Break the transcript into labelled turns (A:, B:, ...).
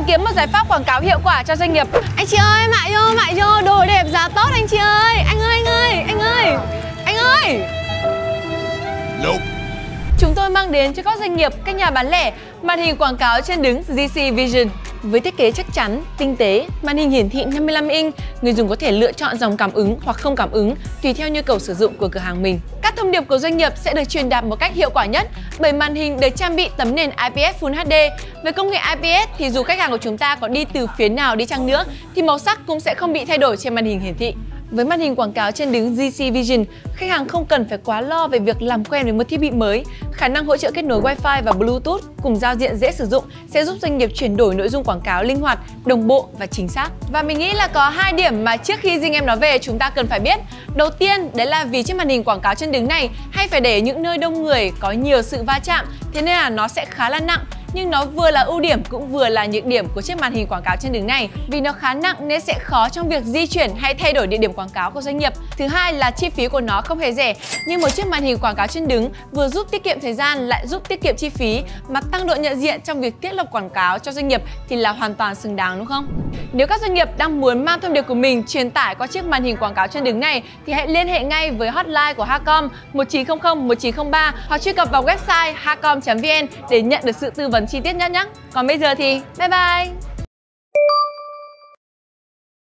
A: tìm kiếm một giải pháp quảng cáo hiệu quả cho doanh nghiệp. Anh chị ơi, mại vô, mại vô, đồ đẹp giá tốt anh chị ơi. Anh ơi, anh ơi, anh ơi. Anh ơi. Nope. Chúng tôi mang đến cho các doanh nghiệp, các nhà bán lẻ màn hình quảng cáo trên đứng GC Vision. Với thiết kế chắc chắn, tinh tế, màn hình hiển thị 55 inch, người dùng có thể lựa chọn dòng cảm ứng hoặc không cảm ứng tùy theo nhu cầu sử dụng của cửa hàng mình. Thông điệp của doanh nghiệp sẽ được truyền đạt một cách hiệu quả nhất bởi màn hình được trang bị tấm nền IPS Full HD. Với công nghệ IPS thì dù khách hàng của chúng ta có đi từ phía nào đi chăng nữa thì màu sắc cũng sẽ không bị thay đổi trên màn hình hiển thị. Với màn hình quảng cáo trên đứng GC Vision, khách hàng không cần phải quá lo về việc làm quen với một thiết bị mới. Khả năng hỗ trợ kết nối Wi-Fi và Bluetooth cùng giao diện dễ sử dụng sẽ giúp doanh nghiệp chuyển đổi nội dung quảng cáo linh hoạt, đồng bộ và chính xác. Và mình nghĩ là có hai điểm mà trước khi Dinh em nói về chúng ta cần phải biết. Đầu tiên, đấy là vì chiếc màn hình quảng cáo chân đứng này hay phải để những nơi đông người có nhiều sự va chạm, thế nên là nó sẽ khá là nặng nhưng nó vừa là ưu điểm cũng vừa là nhược điểm của chiếc màn hình quảng cáo trên đứng này vì nó khá nặng nên sẽ khó trong việc di chuyển hay thay đổi địa điểm quảng cáo của doanh nghiệp. Thứ hai là chi phí của nó không hề rẻ, nhưng một chiếc màn hình quảng cáo trên đứng vừa giúp tiết kiệm thời gian lại giúp tiết kiệm chi phí mà tăng độ nhận diện trong việc thiết lập quảng cáo cho doanh nghiệp thì là hoàn toàn xứng đáng đúng không? Nếu các doanh nghiệp đang muốn mang thông điệp của mình truyền tải qua chiếc màn hình quảng cáo trên đứng này thì hãy liên hệ ngay với hotline của Hacom 1900 1903 hoặc truy cập vào website hacom.vn để nhận được sự tư vấn chi tiết nhất nhé. Còn bây giờ thì bye bye!